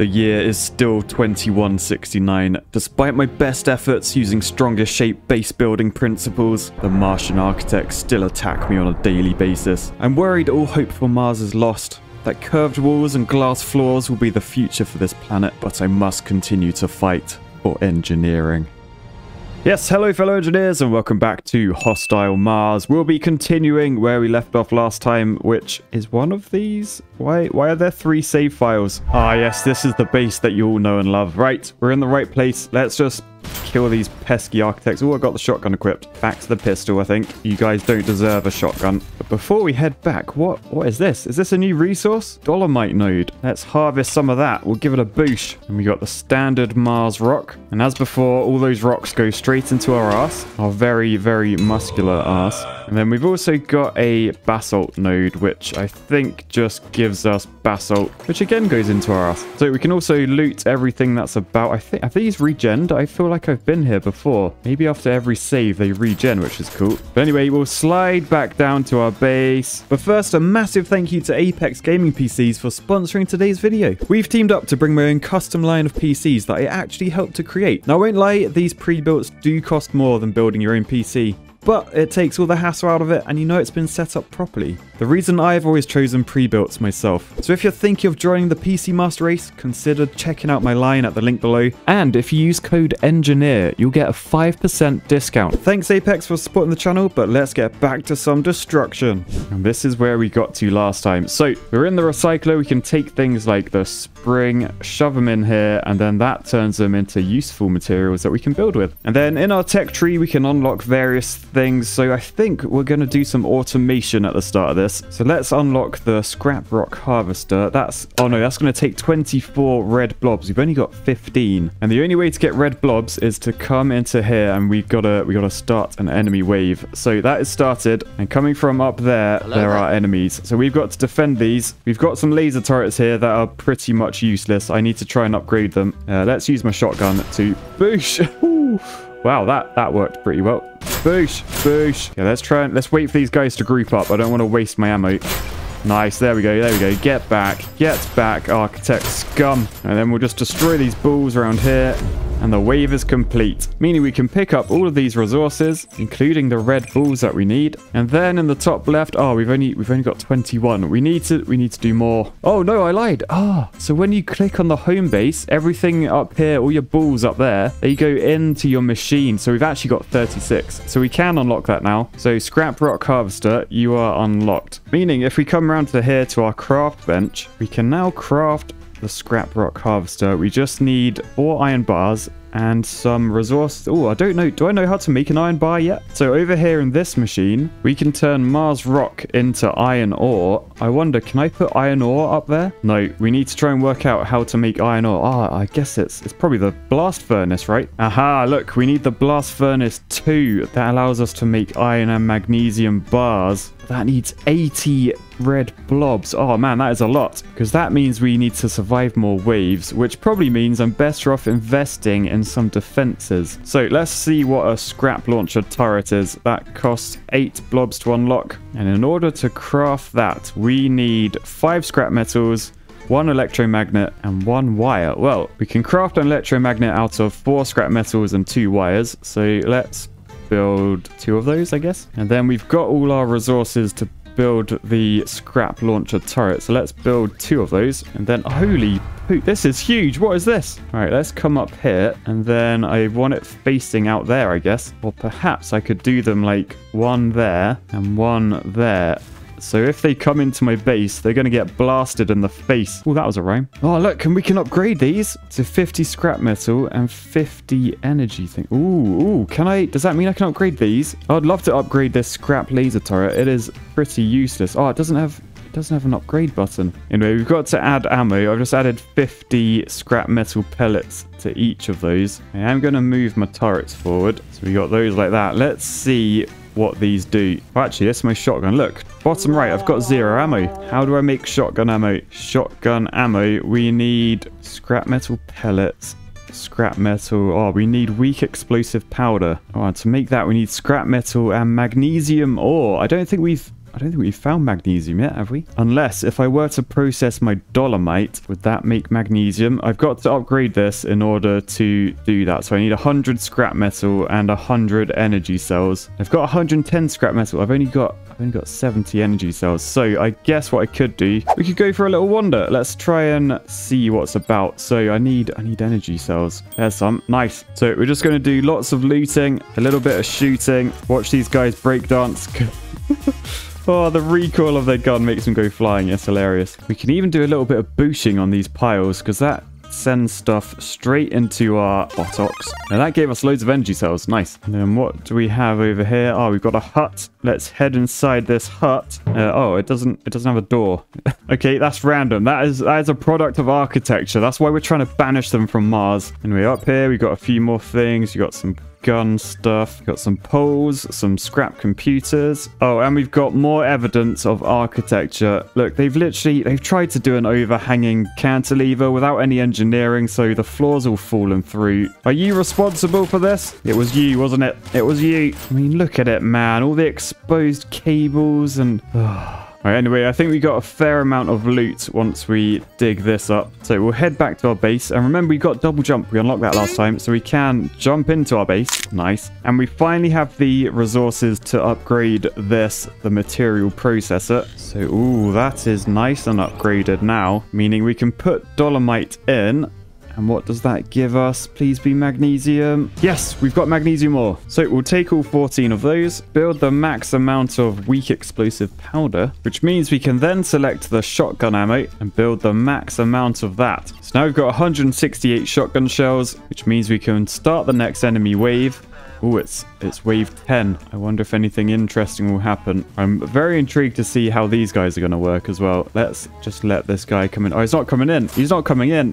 The year is still 2169. Despite my best efforts using stronger shape base building principles, the Martian architects still attack me on a daily basis. I'm worried all hope for Mars is lost, that curved walls and glass floors will be the future for this planet, but I must continue to fight for engineering. Yes, hello fellow engineers and welcome back to Hostile Mars. We'll be continuing where we left off last time, which is one of these. Why why are there three save files? Ah yes, this is the base that you all know and love. Right, we're in the right place. Let's just kill these pesky architects. Oh, I got the shotgun equipped. Back to the pistol, I think. You guys don't deserve a shotgun. But before we head back, what what is this? Is this a new resource? Dolomite node. Let's harvest some of that. We'll give it a boosh. And we got the standard Mars rock. And as before, all those rocks go straight into our ass. Our very, very muscular ass. And then we've also got a basalt node, which I think just gives us basalt, which again goes into our ass. So we can also loot everything that's about, I think, are these regened? I feel like I've been here before. Maybe after every save they regen, which is cool. But anyway, we'll slide back down to our base. But first, a massive thank you to Apex Gaming PCs for sponsoring today's video. We've teamed up to bring my own custom line of PCs that I actually helped to create. Now, I won't lie, these pre-builts do cost more than building your own PC but it takes all the hassle out of it and you know it's been set up properly. The reason I've always chosen pre-builts myself. So if you're thinking of joining the PC Master Race, consider checking out my line at the link below. And if you use code ENGINEER, you'll get a 5% discount. Thanks Apex for supporting the channel, but let's get back to some destruction. And this is where we got to last time. So we're in the recycler, we can take things like the spring, shove them in here, and then that turns them into useful materials that we can build with. And then in our tech tree, we can unlock various things. So I think we're going to do some automation at the start of this. So let's unlock the scrap rock harvester. That's, oh no, that's going to take 24 red blobs. We've only got 15. And the only way to get red blobs is to come into here and we gotta, we gotta start an enemy wave. So that is started and coming from up there, Hello there, there are enemies. So we've got to defend these. We've got some laser turrets here that are pretty much useless. I need to try and upgrade them. Uh, let's use my shotgun to boosh. Wow, that, that worked pretty well. Boosh, boosh. Yeah, let's try and let's wait for these guys to group up. I don't want to waste my ammo. Nice, there we go, there we go. Get back, get back, Architect scum. And then we'll just destroy these balls around here. And the wave is complete, meaning we can pick up all of these resources, including the red balls that we need. And then in the top left, oh, we've only we've only got 21. We need to we need to do more. Oh no, I lied. Ah, oh, so when you click on the home base, everything up here, all your balls up there, they go into your machine. So we've actually got 36. So we can unlock that now. So scrap rock harvester, you are unlocked. Meaning if we come around to here to our craft bench, we can now craft the scrap rock harvester. We just need four iron bars and some resource. Oh, I don't know. Do I know how to make an iron bar yet? So over here in this machine, we can turn Mars rock into iron ore. I wonder, can I put iron ore up there? No, we need to try and work out how to make iron ore. Ah, I guess it's it's probably the blast furnace, right? Aha, look, we need the blast furnace 2. That allows us to make iron and magnesium bars. That needs 80 red blobs. Oh man, that is a lot. Because that means we need to survive more waves, which probably means I'm better off investing in some defenses. So let's see what a scrap launcher turret is. That costs 8 blobs to unlock. And in order to craft that, we need 5 scrap metals, one electromagnet and one wire. Well, we can craft an electromagnet out of four scrap metals and two wires. So let's build two of those, I guess. And then we've got all our resources to build the scrap launcher turret. So let's build two of those. And then, holy poop, this is huge. What is this? All right, let's come up here. And then I want it facing out there, I guess. Or perhaps I could do them like one there and one there. So if they come into my base, they're going to get blasted in the face. Oh, that was a rhyme. Oh, look, and we can upgrade these to 50 scrap metal and 50 energy thing. Ooh, ooh, can I, does that mean I can upgrade these? I'd love to upgrade this scrap laser turret. It is pretty useless. Oh, it doesn't have, it doesn't have an upgrade button. Anyway, we've got to add ammo. I've just added 50 scrap metal pellets to each of those. I am going to move my turrets forward. So we got those like that. Let's see what these do. Oh, actually, that's my shotgun. Look, bottom right, I've got zero ammo. How do I make shotgun ammo? Shotgun ammo, we need scrap metal pellets. Scrap metal. Oh, we need weak explosive powder. Oh, to make that, we need scrap metal and magnesium ore. I don't think we've I don't think we've found magnesium yet, have we? Unless if I were to process my dolomite, would that make magnesium? I've got to upgrade this in order to do that. So I need 100 scrap metal and 100 energy cells. I've got 110 scrap metal. I've only got I've only got 70 energy cells. So I guess what I could do, we could go for a little wander. Let's try and see what's about. So I need I need energy cells. There's some. Nice. So we're just going to do lots of looting, a little bit of shooting. Watch these guys break dance. Oh, the recoil of their gun makes them go flying. It's hilarious. We can even do a little bit of booshing on these piles because that sends stuff straight into our buttocks. Now that gave us loads of energy cells. Nice. And then what do we have over here? Oh, we've got a hut. Let's head inside this hut. Uh, oh, it doesn't it doesn't have a door. okay, that's random. That is that is a product of architecture. That's why we're trying to banish them from Mars. Anyway, up here we've got a few more things. You got some gun stuff. Got some poles, some scrap computers. Oh, and we've got more evidence of architecture. Look, they've literally, they've tried to do an overhanging cantilever without any engineering, so the floor's all fallen through. Are you responsible for this? It was you, wasn't it? It was you. I mean, look at it, man. All the exposed cables and... Oh. Anyway, I think we got a fair amount of loot once we dig this up. So we'll head back to our base. And remember, we got double jump. We unlocked that last time. So we can jump into our base. Nice. And we finally have the resources to upgrade this, the material processor. So, ooh, that is nice and upgraded now. Meaning we can put dolomite in and what does that give us? Please be magnesium. Yes, we've got magnesium ore. So we'll take all 14 of those, build the max amount of weak explosive powder, which means we can then select the shotgun ammo and build the max amount of that. So now we've got 168 shotgun shells, which means we can start the next enemy wave Oh, it's it's wave 10. I wonder if anything interesting will happen. I'm very intrigued to see how these guys are going to work as well. Let's just let this guy come in. Oh, he's not coming in. He's not coming in.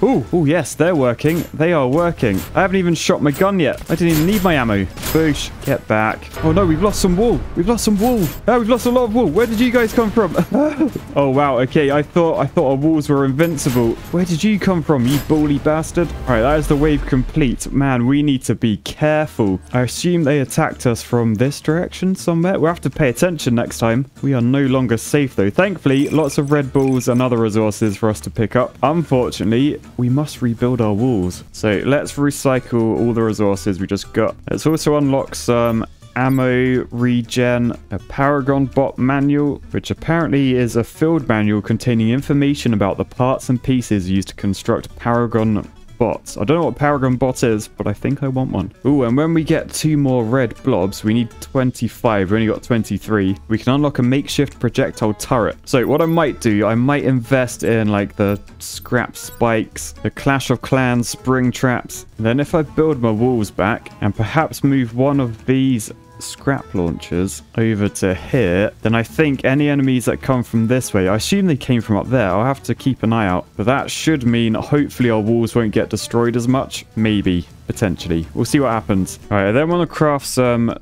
Oh, oh yes, they're working. They are working. I haven't even shot my gun yet. I didn't even need my ammo. Boosh, get back. Oh no, we've lost some wool. We've lost some wool. Oh, we've lost a lot of wool. Where did you guys come from? oh wow, okay. I thought I thought our walls were invincible. Where did you come from, you bully bastard? All right, that is the wave complete. Man, we need to be careful. I assume they attacked us from this direction somewhere. We'll have to pay attention next time. We are no longer safe though. Thankfully, lots of Red balls and other resources for us to pick up. Unfortunately, we must rebuild our walls. So let's recycle all the resources we just got. Let's also unlock some ammo regen, a Paragon bot manual, which apparently is a field manual containing information about the parts and pieces used to construct Paragon bots. I don't know what Paragon bot is, but I think I want one. Ooh, and when we get two more red blobs, we need 25. We only got 23. We can unlock a makeshift projectile turret. So what I might do, I might invest in like the scrap spikes, the Clash of Clans spring traps. And then if I build my walls back and perhaps move one of these scrap launchers over to here, then I think any enemies that come from this way, I assume they came from up there. I'll have to keep an eye out. But that should mean hopefully our walls won't get destroyed as much. Maybe, potentially. We'll see what happens. All right, I then want to craft some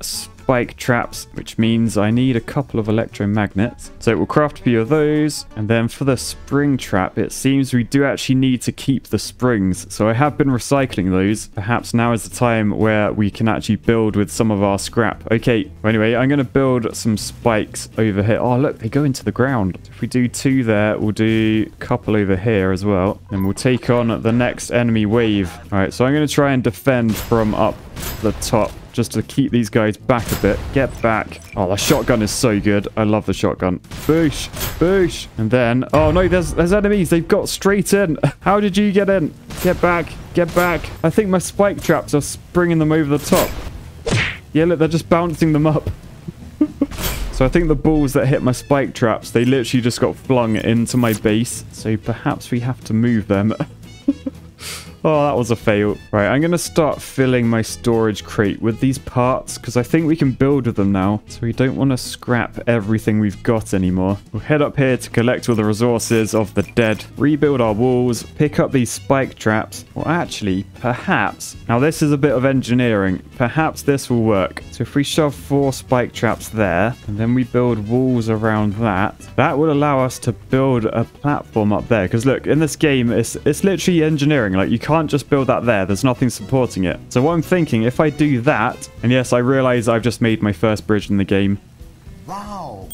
spike traps, which means I need a couple of electromagnets. So we'll craft a few of those. And then for the spring trap, it seems we do actually need to keep the springs. So I have been recycling those. Perhaps now is the time where we can actually build with some of our scrap. Okay, anyway, I'm going to build some spikes over here. Oh, look, they go into the ground. If we do two there, we'll do a couple over here as well. And we'll take on the next enemy wave. All right, so I'm going to try and defend from up the top just to keep these guys back a bit. Get back. Oh, the shotgun is so good. I love the shotgun. Boosh. Boosh. And then, oh no, there's, there's enemies. They've got straight in. How did you get in? Get back. Get back. I think my spike traps are springing them over the top. Yeah, look, they're just bouncing them up. So I think the balls that hit my spike traps, they literally just got flung into my base. So perhaps we have to move them. Oh, that was a fail. Right, I'm going to start filling my storage crate with these parts because I think we can build with them now. So we don't want to scrap everything we've got anymore. We'll head up here to collect all the resources of the dead, rebuild our walls, pick up these spike traps. Or actually, perhaps, now this is a bit of engineering, perhaps this will work. So if we shove four spike traps there, and then we build walls around that, that would allow us to build a platform up there. Because look, in this game, it's, it's literally engineering. Like you can't can't just build that there. There's nothing supporting it. So what I'm thinking, if I do that, and yes, I realize I've just made my first bridge in the game. Wow.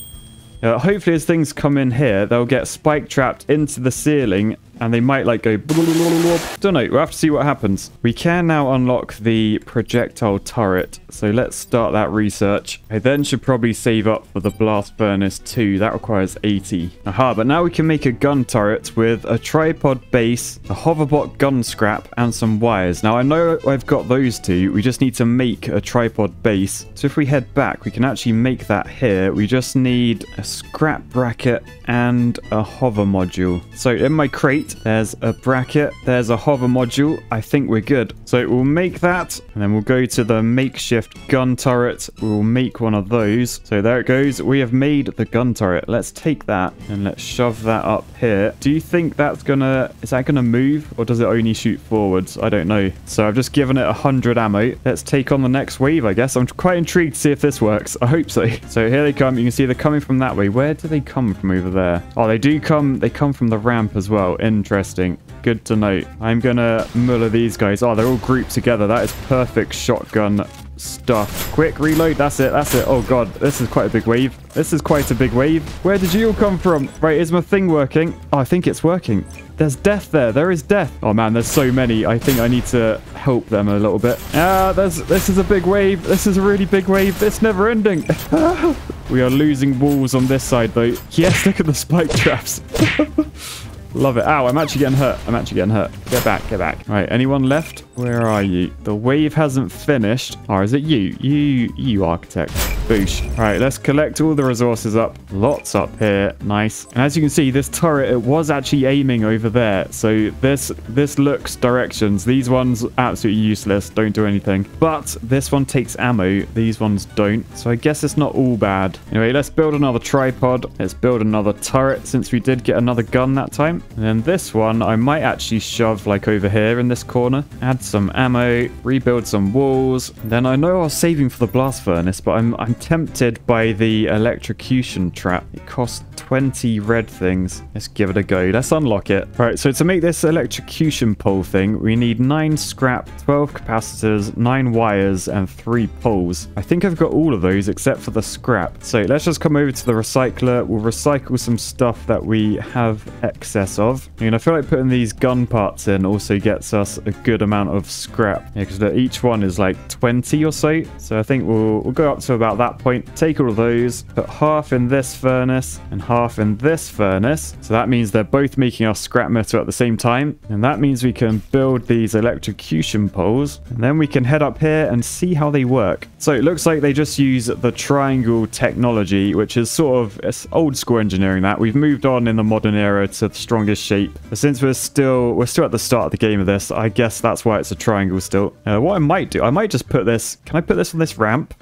Uh, hopefully as things come in here, they'll get spike trapped into the ceiling and they might like go don't know we'll have to see what happens. We can now unlock the projectile turret so let's start that research. I then should probably save up for the blast furnace too. That requires 80 aha but now we can make a gun turret with a tripod base a hoverbot gun scrap and some wires. Now i know i've got those two. We just need to make a tripod base. So if we head back we can actually make that here. We just need a scrap bracket and a hover module. So in my crate there's a bracket. There's a hover module. I think we're good. So we'll make that. And then we'll go to the makeshift gun turret. We'll make one of those. So there it goes. We have made the gun turret. Let's take that and let's shove that up here. Do you think that's gonna... Is that gonna move? Or does it only shoot forwards? I don't know. So I've just given it 100 ammo. Let's take on the next wave, I guess. I'm quite intrigued to see if this works. I hope so. So here they come. You can see they're coming from that way. Where do they come from over there? Oh, they do come... They come from the ramp as well. In Interesting. Good to know. I'm gonna muller these guys. Oh, they're all grouped together. That is perfect shotgun stuff. Quick, reload. That's it. That's it. Oh, God. This is quite a big wave. This is quite a big wave. Where did you all come from? Right, is my thing working? Oh, I think it's working. There's death there. There is death. Oh, man, there's so many. I think I need to help them a little bit. Ah, there's, this is a big wave. This is a really big wave. It's never ending. we are losing walls on this side, though. Yes, look at the spike traps. Love it. Ow, I'm actually getting hurt. I'm actually getting hurt. Get back, get back. Right, anyone left? Where are you? The wave hasn't finished. Or is it you? You, you architect. Boosh. All right, let's collect all the resources up. Lots up here. Nice. And as you can see, this turret, it was actually aiming over there. So this, this looks directions. These ones, absolutely useless. Don't do anything. But this one takes ammo. These ones don't. So I guess it's not all bad. Anyway, let's build another tripod. Let's build another turret since we did get another gun that time. And then this one, I might actually shove like over here in this corner. Add some ammo, rebuild some walls. Then I know I was saving for the blast furnace, but I'm, I'm tempted by the electrocution trap. It costs 20 red things. Let's give it a go. Let's unlock it. All right, so to make this electrocution pole thing, we need 9 scrap, 12 capacitors, 9 wires, and 3 poles. I think I've got all of those except for the scrap. So let's just come over to the recycler. We'll recycle some stuff that we have excess of. I mean, I feel like putting these gun parts in also gets us a good amount of scrap. Because each one is like 20 or so. So I think we'll, we'll go up to about that point. Take all of those, put half in this furnace and half in this furnace. So that means they're both making us scrap metal at the same time. And that means we can build these electrocution poles. And then we can head up here and see how they work. So it looks like they just use the triangle technology, which is sort of old school engineering that. We've moved on in the modern era to the strongest shape. But since we're still we're still at the start of the game of this, I guess that's why it's a triangle still. Uh, what I might do, I might just put this, can I put this on this ramp?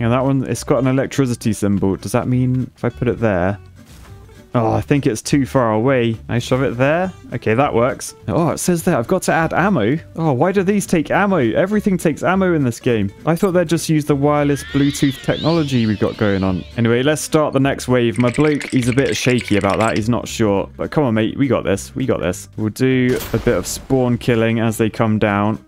Yeah, that one, it's got an electricity symbol. Does that mean if I put it there, Oh, I think it's too far away. I shove it there. Okay, that works. Oh, it says there I've got to add ammo. Oh, why do these take ammo? Everything takes ammo in this game. I thought they'd just use the wireless Bluetooth technology we've got going on. Anyway, let's start the next wave. My bloke, he's a bit shaky about that. He's not sure. But come on, mate. We got this. We got this. We'll do a bit of spawn killing as they come down.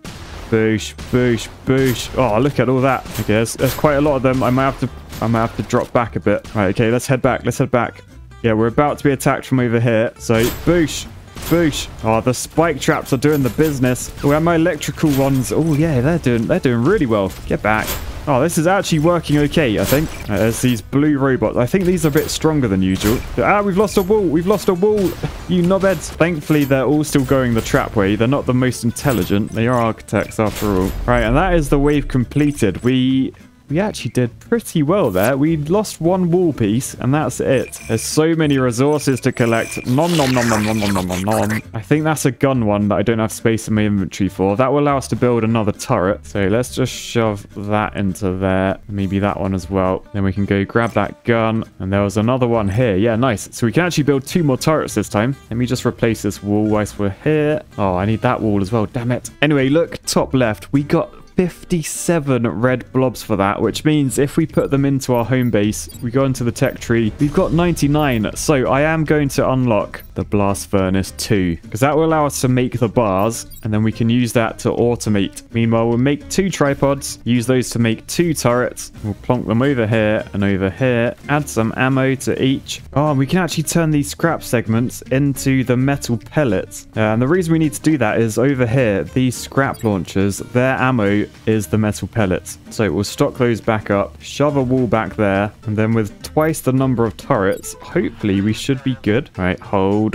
Boosh, boosh, boosh. Oh, look at all that. Okay, there's, there's quite a lot of them. I might have to I might have to drop back a bit. Right, okay, let's head back. Let's head back. Yeah, we're about to be attacked from over here. So, boosh. Boosh. Oh, the spike traps are doing the business. Oh, and my electrical ones. Oh, yeah, they're doing they're doing really well. Get back. Oh, this is actually working okay, I think. Right, there's these blue robots. I think these are a bit stronger than usual. Ah, we've lost a wall. We've lost a wall. You knobheads. Thankfully, they're all still going the trap way. They're not the most intelligent. They are architects after all. Right, and that is the wave completed. We we actually did pretty well there. We lost one wall piece, and that's it. There's so many resources to collect. Nom nom nom nom nom nom nom nom. I think that's a gun one that I don't have space in my inventory for. That will allow us to build another turret. So let's just shove that into there. Maybe that one as well. Then we can go grab that gun. And there was another one here. Yeah, nice. So we can actually build two more turrets this time. Let me just replace this wall whilst we're here. Oh, I need that wall as well. Damn it. Anyway, look, top left. We got 57 red blobs for that, which means if we put them into our home base, we go into the tech tree, we've got 99. So I am going to unlock the blast furnace 2 because that will allow us to make the bars and then we can use that to automate. Meanwhile, we'll make two tripods, use those to make two turrets. We'll plonk them over here and over here, add some ammo to each. Oh, and we can actually turn these scrap segments into the metal pellets. Uh, and the reason we need to do that is over here, these scrap launchers, their ammo is the metal pellets. So we'll stock those back up, shove a wall back there, and then with twice the number of turrets, hopefully we should be good. All right, hold,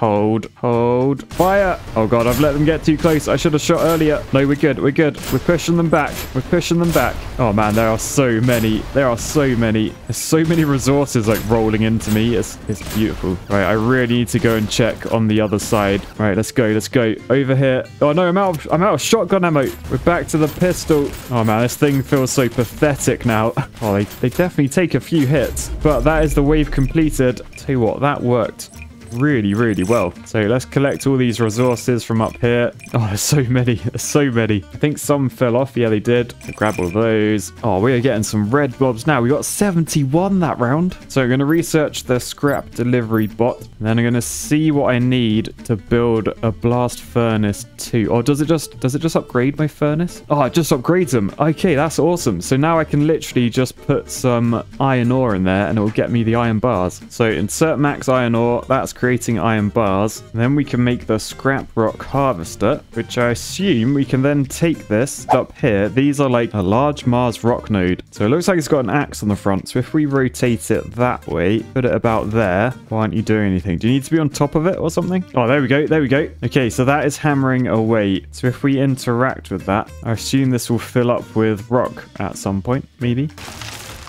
Hold, hold, fire. Oh god, I've let them get too close. I should have shot earlier. No, we're good, we're good. We're pushing them back. We're pushing them back. Oh man, there are so many. There are so many. There's so many resources like rolling into me. It's, it's beautiful. Right, I really need to go and check on the other side. Right, let's go, let's go. Over here. Oh no, I'm out of, I'm out of shotgun ammo. We're back to the pistol. Oh man, this thing feels so pathetic now. Oh, they, they definitely take a few hits. But that is the wave completed. Tell you what, that worked really, really well. So let's collect all these resources from up here. Oh, there's so many. There's so many. I think some fell off. Yeah, they did. grab all those. Oh, we are getting some red blobs now. We got 71 that round. So I'm going to research the scrap delivery bot. Then I'm going to see what I need to build a blast furnace too. Or does it just does it just upgrade my furnace? Oh, it just upgrades them. Okay, that's awesome. So now I can literally just put some iron ore in there and it will get me the iron bars. So insert max iron ore. That's creating iron bars. Then we can make the scrap rock harvester, which I assume we can then take this up here. These are like a large Mars rock node. So it looks like it's got an axe on the front. So if we rotate it that way, put it about there, why aren't you doing anything? Do you need to be on top of it or something? Oh, there we go. There we go. Okay, so that is hammering away. So if we interact with that, I assume this will fill up with rock at some point, maybe.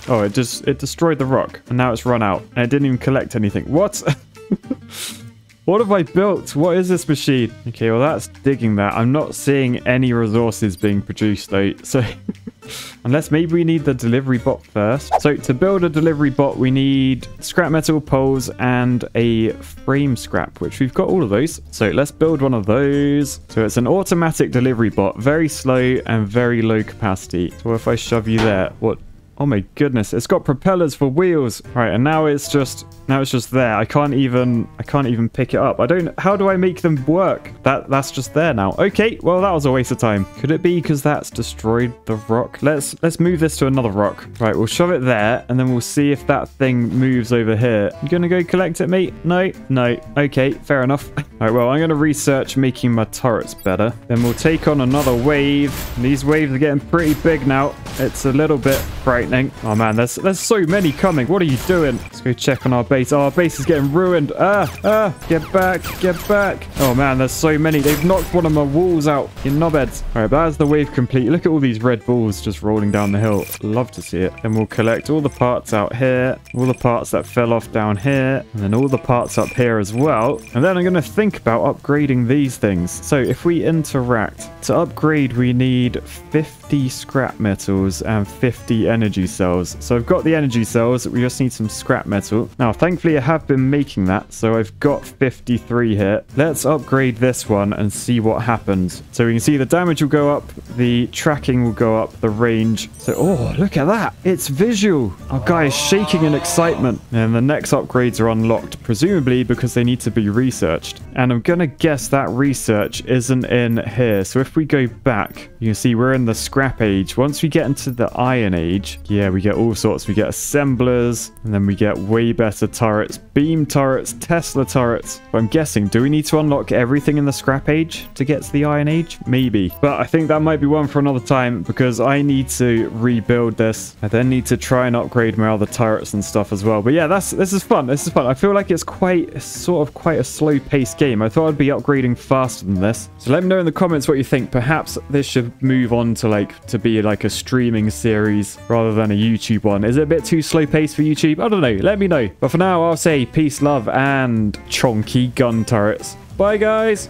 Oh, it just it destroyed the rock and now it's run out and it didn't even collect anything. What? what have I built? What is this machine? Okay, well that's digging that. I'm not seeing any resources being produced though. So unless maybe we need the delivery bot first. So to build a delivery bot, we need scrap metal poles and a frame scrap, which we've got all of those. So let's build one of those. So it's an automatic delivery bot, very slow and very low capacity. So if I shove you there, what Oh my goodness, it's got propellers for wheels. Right, and now it's just now it's just there. I can't even I can't even pick it up. I don't how do I make them work? That that's just there now. Okay, well that was a waste of time. Could it be because that's destroyed the rock? Let's let's move this to another rock. Right, we'll shove it there and then we'll see if that thing moves over here. You gonna go collect it, mate? No, no. Okay, fair enough. All right, well, I'm gonna research making my turrets better. Then we'll take on another wave. These waves are getting pretty big now. It's a little bit frightening. Oh man, there's there's so many coming. What are you doing? Let's go check on our base. Oh, our base is getting ruined. Ah, ah, get back, get back. Oh man, there's so many. They've knocked one of my walls out in knobheads. All right, as the wave complete, look at all these red balls just rolling down the hill. Love to see it. Then we'll collect all the parts out here, all the parts that fell off down here, and then all the parts up here as well. And then I'm going to think about upgrading these things. So if we interact, to upgrade we need 50 scrap metals and 50 energy energy cells. So I've got the energy cells. We just need some scrap metal. Now, thankfully, I have been making that. So I've got 53 here. Let's upgrade this one and see what happens. So we can see the damage will go up. The tracking will go up. The range. So, oh, look at that. It's visual. Our guy is shaking in excitement. And the next upgrades are unlocked, presumably because they need to be researched. And I'm going to guess that research isn't in here. So if we go back, you can see we're in the scrap age. Once we get into the iron age, yeah, we get all sorts. We get assemblers, and then we get way better turrets, beam turrets, Tesla turrets. I'm guessing, do we need to unlock everything in the scrap age to get to the iron age? Maybe. But I think that might be one for another time because I need to rebuild this. I then need to try and upgrade my other turrets and stuff as well. But yeah, that's this is fun. This is fun. I feel like it's quite sort of quite a slow-paced game. I thought I'd be upgrading faster than this. So let me know in the comments what you think. Perhaps this should move on to like to be like a streaming series rather than a YouTube one. Is it a bit too slow paced for YouTube? I don't know. Let me know. But for now, I'll say peace, love, and chonky gun turrets. Bye, guys.